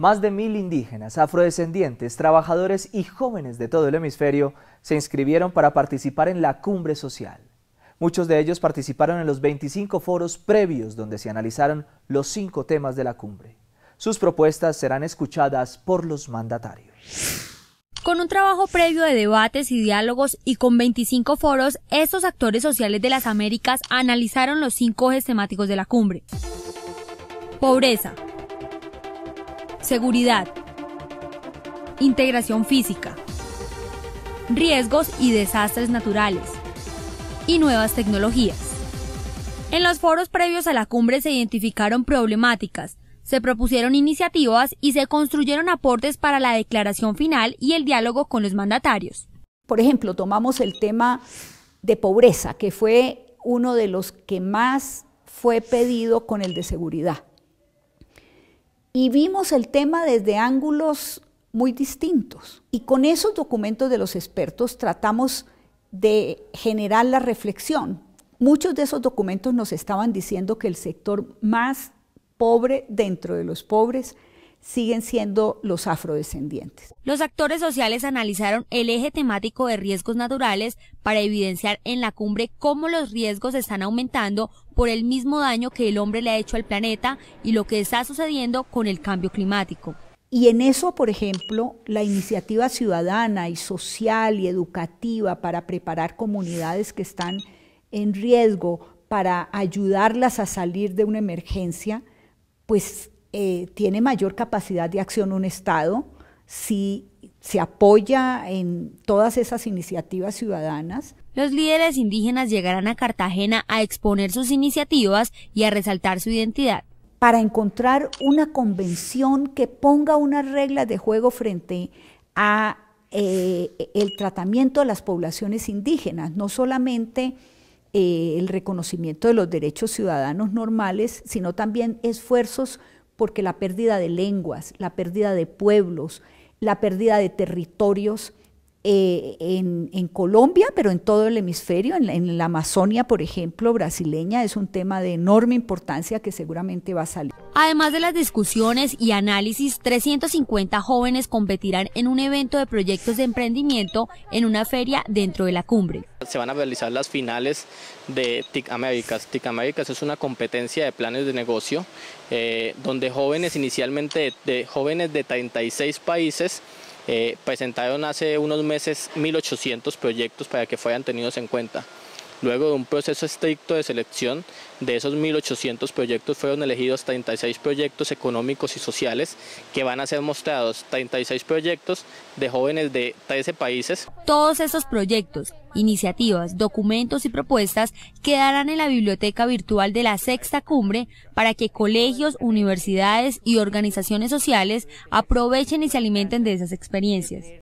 Más de mil indígenas, afrodescendientes, trabajadores y jóvenes de todo el hemisferio se inscribieron para participar en la cumbre social. Muchos de ellos participaron en los 25 foros previos donde se analizaron los cinco temas de la cumbre. Sus propuestas serán escuchadas por los mandatarios. Con un trabajo previo de debates y diálogos y con 25 foros, estos actores sociales de las Américas analizaron los cinco ejes temáticos de la cumbre. Pobreza, seguridad, integración física, riesgos y desastres naturales, y nuevas tecnologías. En los foros previos a la cumbre se identificaron problemáticas, se propusieron iniciativas y se construyeron aportes para la declaración final y el diálogo con los mandatarios. Por ejemplo, tomamos el tema de pobreza, que fue uno de los que más fue pedido con el de seguridad y vimos el tema desde ángulos muy distintos. Y con esos documentos de los expertos tratamos de generar la reflexión. Muchos de esos documentos nos estaban diciendo que el sector más pobre dentro de los pobres siguen siendo los afrodescendientes. Los actores sociales analizaron el eje temático de riesgos naturales para evidenciar en la cumbre cómo los riesgos están aumentando por el mismo daño que el hombre le ha hecho al planeta y lo que está sucediendo con el cambio climático. Y en eso, por ejemplo, la iniciativa ciudadana y social y educativa para preparar comunidades que están en riesgo, para ayudarlas a salir de una emergencia, pues eh, tiene mayor capacidad de acción un Estado si se apoya en todas esas iniciativas ciudadanas. Los líderes indígenas llegarán a Cartagena a exponer sus iniciativas y a resaltar su identidad. Para encontrar una convención que ponga unas reglas de juego frente a eh, el tratamiento de las poblaciones indígenas, no solamente eh, el reconocimiento de los derechos ciudadanos normales, sino también esfuerzos porque la pérdida de lenguas, la pérdida de pueblos, la pérdida de territorios eh, en, Colombia, pero en todo el hemisferio, en la, Amazonia, por ejemplo, brasileña, es un tema de enorme importancia que seguramente va a salir. Además de las discusiones y análisis, 350 jóvenes competirán en un evento de proyectos de emprendimiento en una feria dentro de la cumbre. Se van a realizar las finales de TIC Américas. TIC Américas es una competencia de planes de negocio eh, donde jóvenes inicialmente de jóvenes de 36 países eh, presentaron hace unos meses 1.800 proyectos para que fueran tenidos en cuenta. Luego de un proceso estricto de selección, de esos 1.800 proyectos fueron elegidos 36 proyectos económicos y sociales que van a ser mostrados, 36 proyectos de jóvenes de 13 países. Todos esos proyectos, iniciativas, documentos y propuestas quedarán en la biblioteca virtual de la sexta cumbre para que colegios, universidades y organizaciones sociales aprovechen y se alimenten de esas experiencias.